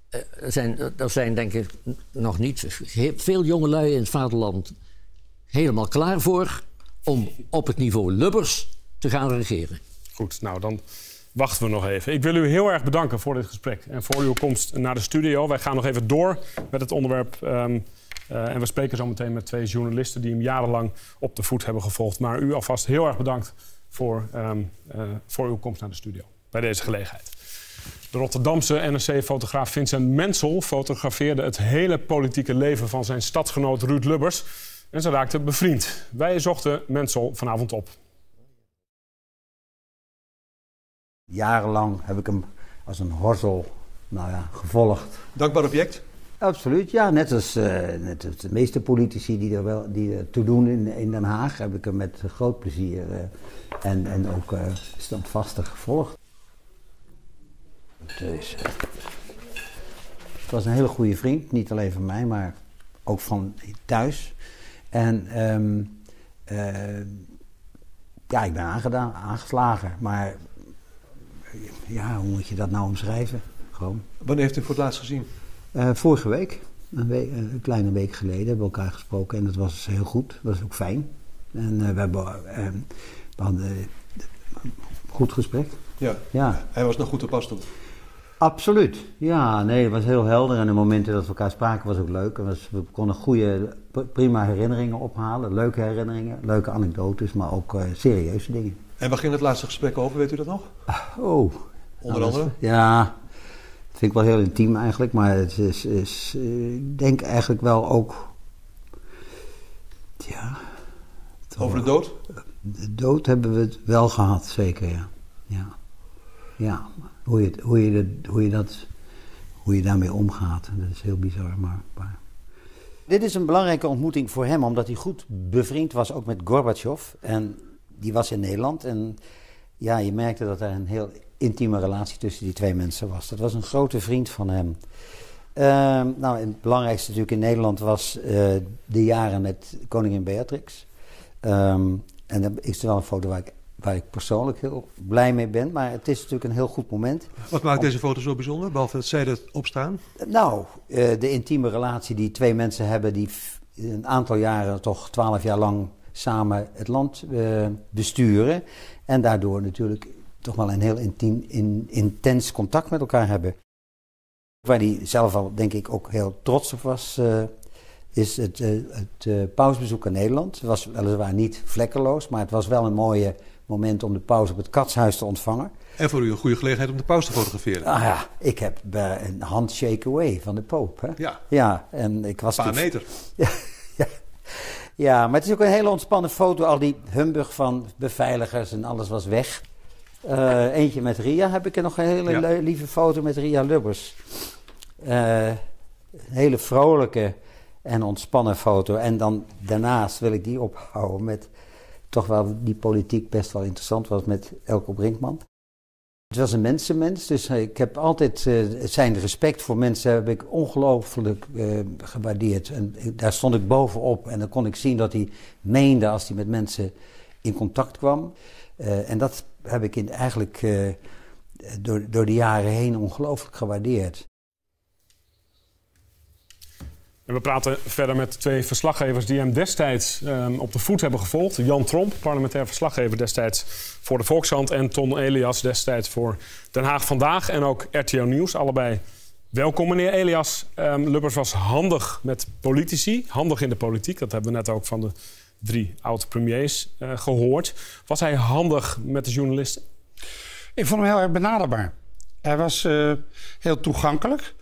er, zijn, er zijn denk ik nog niet veel jongelui in het vaderland helemaal klaar voor om op het niveau Lubbers te gaan regeren. Goed, nou dan wachten we nog even. Ik wil u heel erg bedanken voor dit gesprek en voor uw komst naar de studio. Wij gaan nog even door met het onderwerp. Um, uh, en we spreken zo meteen met twee journalisten die hem jarenlang op de voet hebben gevolgd. Maar u alvast heel erg bedankt voor, um, uh, voor uw komst naar de studio bij deze gelegenheid. De Rotterdamse NRC-fotograaf Vincent Mensel fotografeerde het hele politieke leven van zijn stadgenoot Ruud Lubbers. En ze raakten bevriend. Wij zochten Mensel vanavond op. Jarenlang heb ik hem als een horzel nou ja, gevolgd. Dankbaar object? Absoluut, ja. Net als, uh, net als de meeste politici die er, wel, die er toe doen in, in Den Haag... heb ik hem met groot plezier uh, en, en ook uh, standvastig gevolgd. Het was een hele goede vriend, niet alleen van mij, maar ook van thuis. En um, ja, ik ben aangedaan, aangeslagen, maar ja, hoe moet je dat nou omschrijven? Gewoon. Wanneer heeft u voor het laatst gezien? Uh, vorige week, een, week, een, kleine week geleden, hebben we elkaar gesproken en dat was heel goed. Dat was ook fijn. En uh, we hebben uh, we hadden een goed gesprek. Ja. ja, hij was nog goed te pas toen. Absoluut. Ja, nee, het was heel helder. En de momenten dat we elkaar spraken was ook leuk. Was, we konden goede, prima herinneringen ophalen. Leuke herinneringen, leuke anekdotes, maar ook uh, serieuze dingen. En waar ging het laatste gesprek over, weet u dat nog? Oh. Onder andere? Nou, ja, dat vind ik wel heel intiem eigenlijk. Maar het is, is uh, ik denk eigenlijk wel ook... Ja. Over de dood? De dood hebben we het wel gehad, zeker, ja. Ja. Ja, hoe je, hoe hoe je, dat, hoe je daarmee omgaat, dat is heel bizar. Maar, Dit is een belangrijke ontmoeting voor hem, omdat hij goed bevriend was ook met Gorbachev. En die was in Nederland. En ja, je merkte dat er een heel intieme relatie tussen die twee mensen was. Dat was een grote vriend van hem. Uh, nou, het belangrijkste natuurlijk in Nederland was uh, de jaren met koningin Beatrix. Um, en dan is er wel een foto waar ik, waar ik persoonlijk heel blij mee ben. Maar het is natuurlijk een heel goed moment. Wat maakt deze foto zo bijzonder, behalve dat zij er op staan? Nou, uh, de intieme relatie die twee mensen hebben... die een aantal jaren, toch twaalf jaar lang samen het land uh, besturen. En daardoor natuurlijk toch wel een heel intiem, in, intens contact met elkaar hebben. Waar hij zelf al, denk ik, ook heel trots op was, uh, is het, uh, het uh, pausbezoek aan Nederland. Het was weliswaar niet vlekkeloos, maar het was wel een mooie moment om de paus op het katshuis te ontvangen. En voor u een goede gelegenheid om de paus te fotograferen. Ah ja, ik heb een handshake away van de poop. Hè? Ja. Ja, en ik was... Een paar meter. Ja, ja. Ja, maar het is ook een hele ontspannen foto. Al die humbug van beveiligers en alles was weg. Uh, eentje met Ria heb ik er nog een hele ja. lieve foto met Ria Lubbers. Uh, een hele vrolijke en ontspannen foto. En dan daarnaast wil ik die ophouden met toch wel die politiek best wel interessant was met Elko Brinkman. Het was een mensenmens, dus ik heb altijd uh, zijn respect voor mensen heb ik ongelooflijk uh, gewaardeerd. En daar stond ik bovenop en dan kon ik zien dat hij meende als hij met mensen in contact kwam. Uh, en dat heb ik in, eigenlijk door, door de jaren heen ongelooflijk gewaardeerd. We praten verder met twee verslaggevers die hem destijds um, op de voet hebben gevolgd. Jan Tromp, parlementair verslaggever destijds voor de Volkshand. En Ton Elias destijds voor Den Haag Vandaag en ook RTO Nieuws. Allebei welkom, meneer Elias. Um, Lubbers was handig met politici, handig in de politiek. Dat hebben we net ook van de drie oud-premiers uh, gehoord. Was hij handig met de journalisten? Ik vond hem heel erg benaderbaar. Hij was uh, heel toegankelijk.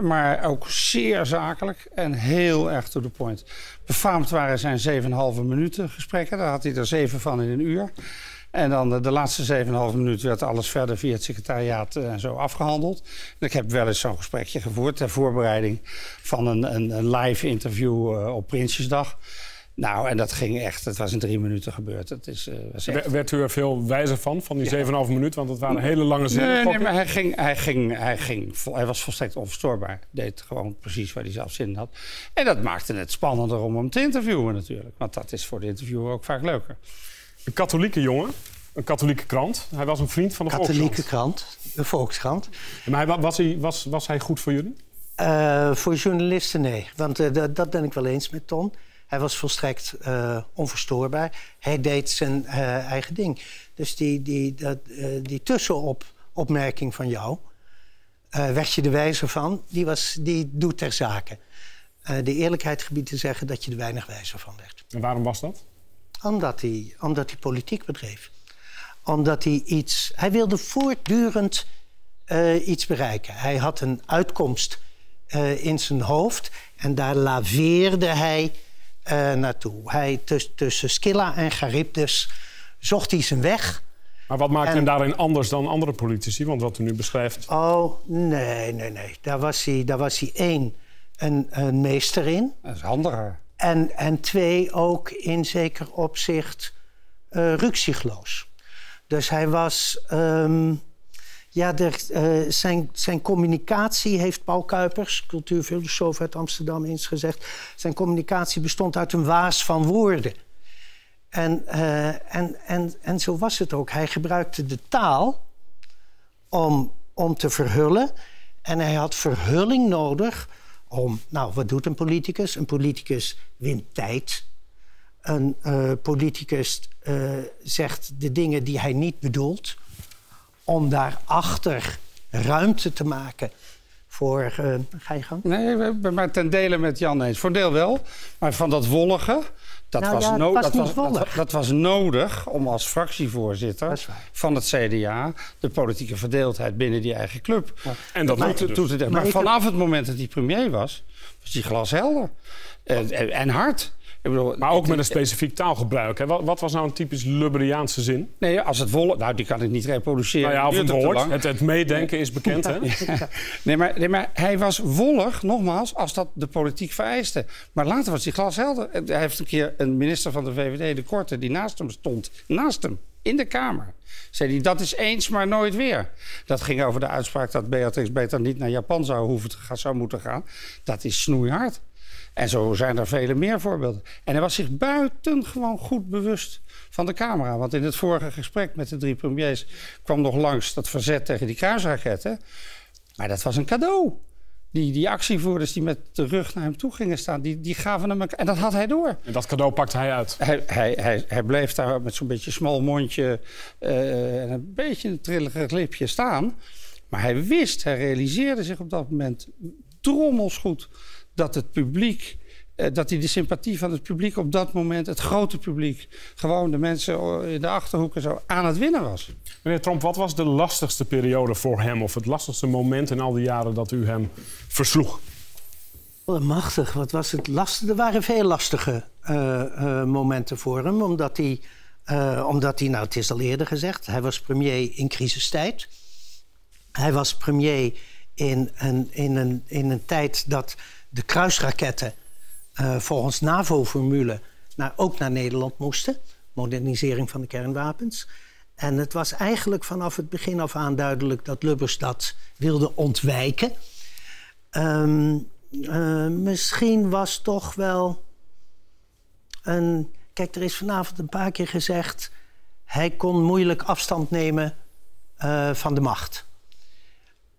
Maar ook zeer zakelijk en heel erg to the point. Befaamd waren zijn 7,5 minuten gesprekken. Daar had hij er zeven van in een uur. En dan de, de laatste 7,5 minuten werd alles verder via het secretariaat en uh, zo afgehandeld. En ik heb wel eens zo'n gesprekje gevoerd ter voorbereiding van een, een, een live interview uh, op Prinsjesdag. Nou, en dat ging echt, het was in drie minuten gebeurd. Het is, uh, was echt... Wer- Werd u er veel wijzer van, van die 7,5 minuut? Want het waren hele lange zinnen. Nee, nee, maar hij, ging, hij, ging, hij, ging, vol- hij was volstrekt onverstoorbaar. Deed gewoon precies waar hij zelf zin in had. En dat maakte het spannender om hem te interviewen natuurlijk. Want dat is voor de interviewer ook vaak leuker. Een katholieke jongen, een katholieke krant. Hij was een vriend van de Katholieke Volkskrant. krant, de Volkskrant. Maar hij, was, hij, was, was hij goed voor jullie? Eh, voor journalisten nee, want eh, dat- dat ben ik wel eens met Ton. Hij was volstrekt eh, onverstoorbaar. Hij deed zijn eh, eigen ding. Dus die, die, dat, eh, die tussenopmerking van jou, werd je de wijzer van, die, was, die doet ter zake. De eerlijkheid gebiedt te zeggen dat je er weinig wijzer van werd. En waarom was dat? Omdat hij, omdat hij politiek bedreef. Omdat hij iets. Hij wilde voortdurend iets bereiken. Hij had een uitkomst in zijn hoofd en daar laveerde hij naartoe. Hij tuss- tussen Scylla en Charybdis zocht hij zijn weg. Maar wat maakt hem daarin anders dan andere politici? Want wat u nu beschrijft... Oh, nee, nee, nee. Daar was hij, daar was hij één, een, een meester in. Dat is handiger. En, en twee, ook in zeker opzicht eh ruksigloos. Dus hij was... ehm, ja, eh, zijn, zijn communicatie, heeft Paul Kuipers, cultuurfilosoof uit Amsterdam, eens gezegd... zijn communicatie bestond uit een waas van woorden. En, eh, en, en, en zo was het ook. Hij gebruikte de taal om, om te verhullen. En hij had verhulling nodig om... Nou, wat doet een politicus? Een politicus wint tijd. Een eh, politicus zegt de dingen die hij niet bedoelt... om daarachter ruimte te maken voor... eh, ga je gang? Nee, we hebben maar ten dele met Jan eens. Voor deel wel. Maar van dat wollige, dat, Nou was, ja, het no- was dat, was, dat, was nodig om als fractievoorzitter van het CDA de politieke verdeeldheid binnen die eigen club En dat toe lukte te- dus. toe te dekken. Maar Maar vanaf het moment dat hij premier was, was hij glashelder. En, en, en hard. Bedoel, Maar ook met een specifiek taalgebruik. Hè? Wat, wat was nou een typisch Lubberiaanse zin? Nee, als het wollen... Nou, die kan ik niet reproduceren. Nou ja, of Duurt het woord. Het, het meedenken is bekend, hè? Ja. Nee, maar, nee, maar hij was wollig, nogmaals, als dat de politiek vereiste. Maar later was hij glashelder. Hij heeft een keer een minister van de VVD, de Korte, die naast hem stond. Naast hem, in de Kamer. Zei hij, dat is eens, maar nooit weer. Dat ging over de uitspraak dat Beatrix beter niet naar Japan zou, hoeven te gaan, zou moeten gaan. Dat is snoeihard. En zo zijn er vele meer voorbeelden. En hij was zich buitengewoon goed bewust van de camera. Want in het vorige gesprek met de drie premiers kwam nog langs dat verzet tegen die kruisraketten. Maar dat was een cadeau. Die, die actievoerders die met de rug naar hem toe gingen staan, die, die gaven hem een... En dat had hij door. En dat cadeau pakte hij uit. Hij, hij, hij, hij bleef daar met zo'n beetje smal mondje eh, en een beetje een trillige lipje staan. Maar hij wist, hij realiseerde zich op dat moment drommels goed dat het publiek, eh, dat hij de sympathie van het publiek op dat moment, het grote publiek, gewoon de mensen in de achterhoeken zo aan het winnen was. Meneer Tromp, wat was de lastigste periode voor hem? Of het lastigste moment in al die jaren dat u hem versloeg? Wat machtig, wat was het lastig? Er waren veel lastige eh, eh, momenten voor hem, omdat hij, eh, omdat hij, nou het is al eerder gezegd, hij was premier in crisistijd. Hij was premier in een, in een, in een tijd dat de kruisraketten eh, volgens NAVO-formule naar, ook naar Nederland moesten. Modernisering van de kernwapens. En het was eigenlijk vanaf het begin af aan duidelijk dat Lubbers dat wilde ontwijken. Ehm, eh, misschien was toch wel een. Kijk, er is vanavond een paar keer gezegd. Hij kon moeilijk afstand nemen eh, van de macht.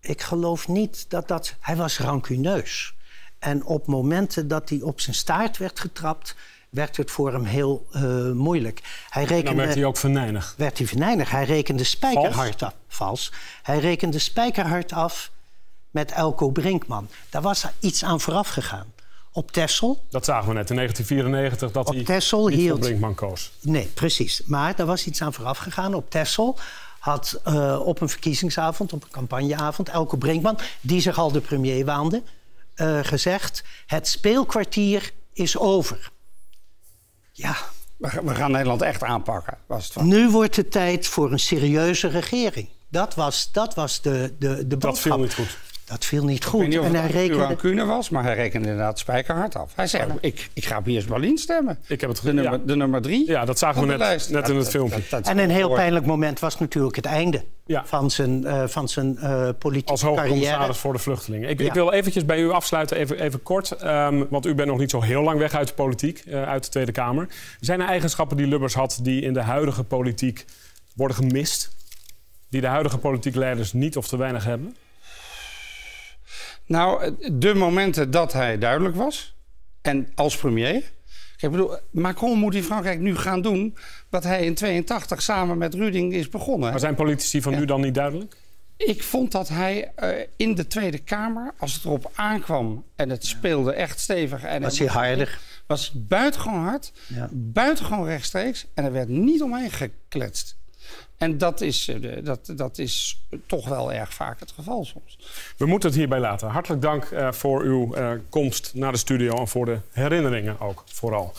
Ik geloof niet dat dat. Hij was rancuneus. En op momenten dat hij op zijn staart werd getrapt, werd het voor hem heel eh, moeilijk. Hij rekende, Dan werd hij ook venijnig. werd hij venijnig. Hij rekende spijkerhard af. Vals. Hij rekende spijkerhard af met Elko Brinkman. Daar was iets aan vooraf gegaan. Op Texel. Dat zagen we net in 1994 dat Op hij Texel niet voor hield- Brinkman koos. Nee, precies. Maar daar was iets aan vooraf gegaan. Op Texel had eh, op een verkiezingsavond, op een campagneavond... Elko Brinkman, die zich al de premier waande, eh, gezegd... het speelkwartier is over. Ja. We, gaan- we gaan Nederland echt aanpakken, was het van. Nu wordt het tijd voor een serieuze regering. Dat was, dat was de, de, de boodschap. Dat viel niet goed. Dat viel niet Ik goed. weet niet of en hij rekende... rancune was, maar hij rekende inderdaad spijkerhard af. Hij zei, ik, ik ga op Piers Berlin stemmen. Ik heb het de, nummer, de nummer drie. Ja, dat zagen we net, lijst. net in het filmpje. En een heel pijnlijk moment was natuurlijk het einde van zijn, eh van zijn eh politieke Als hoogcommissaris voor de vluchtelingen. Ik, Ja. ik wil eventjes bij u afsluiten, even, even kort. ehm, want u bent nog niet zo heel lang weg uit de politiek, eh, uit de Tweede Kamer. Zijn er eigenschappen die Lubbers had die in de huidige politiek worden gemist? Die de huidige politiek leiders niet of te weinig hebben? Nou, de momenten dat hij duidelijk was. En als premier. Ik bedoel, Macron moet in Frankrijk nu gaan doen... wat hij in 82 samen met Ruding is begonnen. Maar zijn politici van nu dan niet duidelijk? Ik vond dat hij eh, in de Tweede Kamer, als het erop aankwam... en het speelde echt stevig... En Was hij harder? Was buitengewoon hard, Ja. buitengewoon rechtstreeks... en er werd niet omheen gekletst. En dat is, eh, dat, dat is toch wel erg vaak het geval soms. We moeten het hierbij laten. Hartelijk dank eh, voor uw eh, komst naar de studio en voor de herinneringen ook vooral.